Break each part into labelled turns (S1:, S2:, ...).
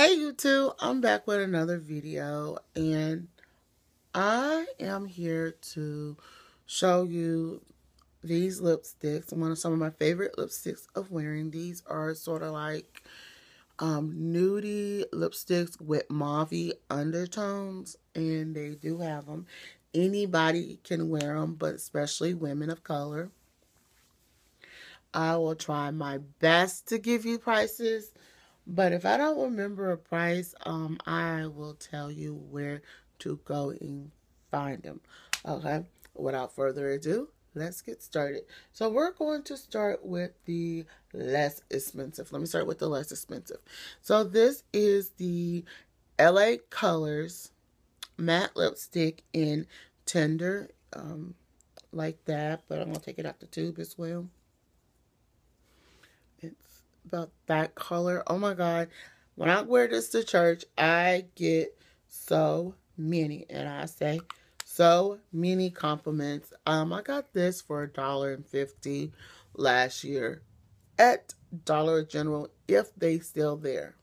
S1: Hey YouTube, I'm back with another video and I am here to show you these lipsticks. One of some of my favorite lipsticks of wearing. These are sort of like um, nudie lipsticks with mauve undertones and they do have them. Anybody can wear them, but especially women of color. I will try my best to give you prices but if I don't remember a price, um, I will tell you where to go and find them. Okay, without further ado, let's get started. So we're going to start with the less expensive. Let me start with the less expensive. So this is the LA Colors matte lipstick in tender, um, like that. But I'm going to take it out the tube as well about that color. Oh my God. When I wear this to church, I get so many. And I say so many compliments. Um, I got this for a dollar and fifty last year at Dollar General if they still there.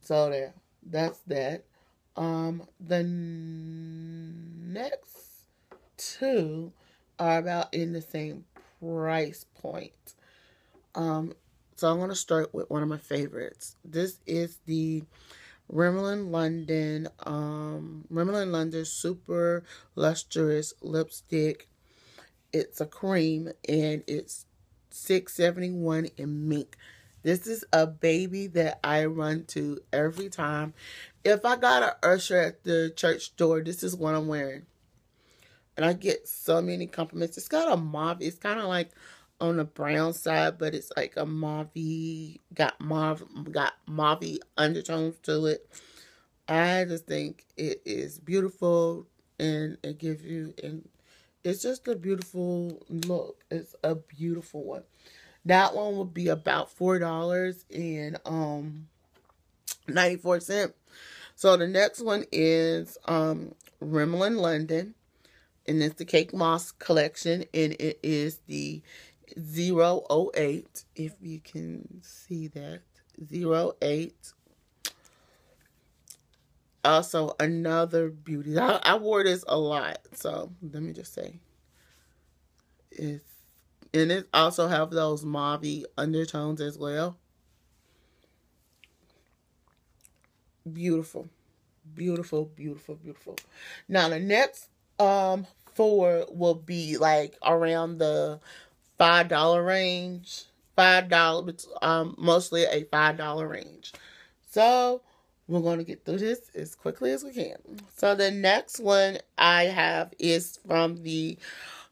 S1: So there. That's that. Um, the next two are about in the same price point. Um, so I'm going to start with one of my favorites. This is the Rimmel London, um, Rimmel London Super Lustrous Lipstick. It's a cream and it's 671 in mink. This is a baby that I run to every time. If I got an usher at the church door, this is what I'm wearing. And I get so many compliments. It's got a mauve. It's kind of like on the brown side, but it's like a mauve, got mauve, got mauve undertones to it. I just think it is beautiful and it gives you, and it's just a beautiful look. It's a beautiful one. That one would be about $4 and um 94 cents. So the next one is um Rimmel London and it's the Kate Moss collection and it is the 008, if you can see that. 08. Also, another beauty. I, I wore this a lot, so let me just say. It's, and it also have those mauve undertones as well. Beautiful. Beautiful, beautiful, beautiful. Now, the next um four will be like around the five dollar range. Five dollars, um, mostly a five dollar range. So we're going to get through this as quickly as we can. So the next one I have is from the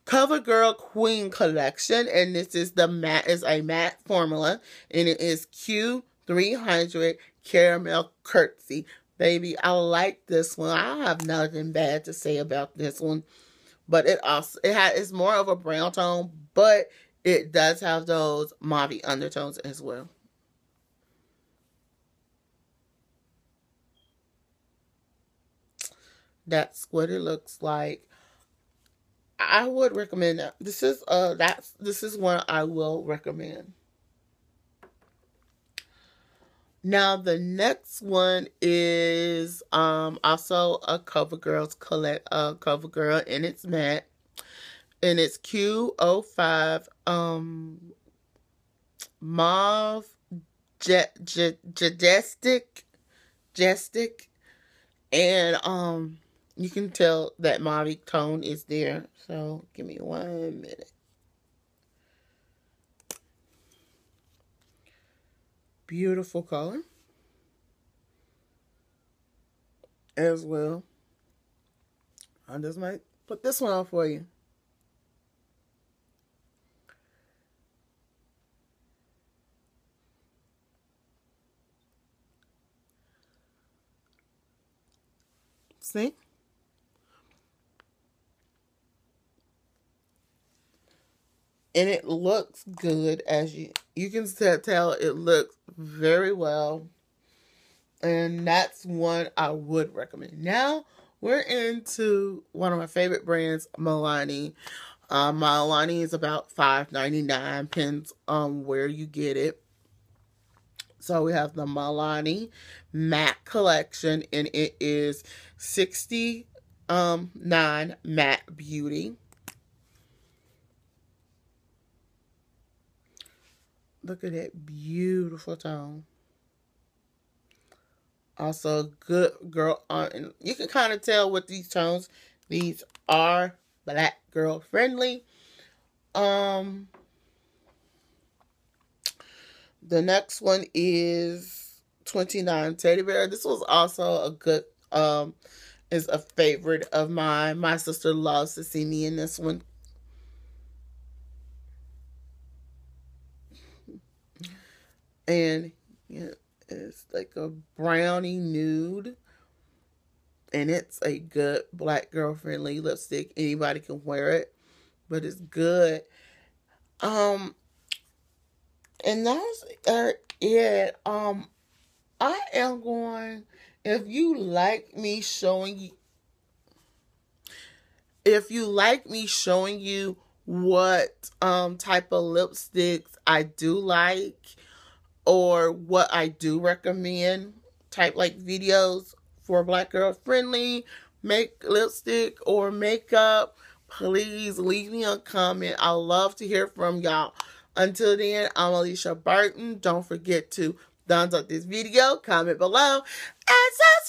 S1: CoverGirl Queen collection, and this is the matte is a matte formula, and it is Q300 Caramel Curtsy. Baby, I like this one. I have nothing bad to say about this one but it also it has it's more of a brown tone, but it does have those mauve undertones as well. That's what it looks like. I would recommend that. This is uh that's this is one I will recommend. Now the next one is um also a CoverGirl's collect uh CoverGirl and it's matte. And it's Q05 um mauve jet majestic majestic and um you can tell that mauve tone is there. So give me one minute. Beautiful color as well. I just might put this one on for you. See? And it looks good as you you can tell it looks very well and that's one I would recommend. Now we're into one of my favorite brands, Milani. Um, Milani is about five ninety nine. Depends on where you get it. So we have the Milani Matte Collection, and it is 69 um, Matte Beauty. Look at that beautiful tone. Also, good girl. Uh, you can kind of tell with these tones. These are black girl friendly. Um, the next one is 29 Teddy Bear. This was also a good, um, is a favorite of mine. My sister loves to see me in this one. And it's like a brownie nude. And it's a good black girl friendly lipstick. Anybody can wear it, but it's good. Um, and that's it. Um, I am going. If you like me showing you, if you like me showing you what um type of lipsticks I do like or what I do recommend type like videos for black girl friendly make lipstick or makeup please leave me a comment. I love to hear from y'all. Until then i'm Alesha Burton. Don't forget to thumbs up this video comment below and subscribe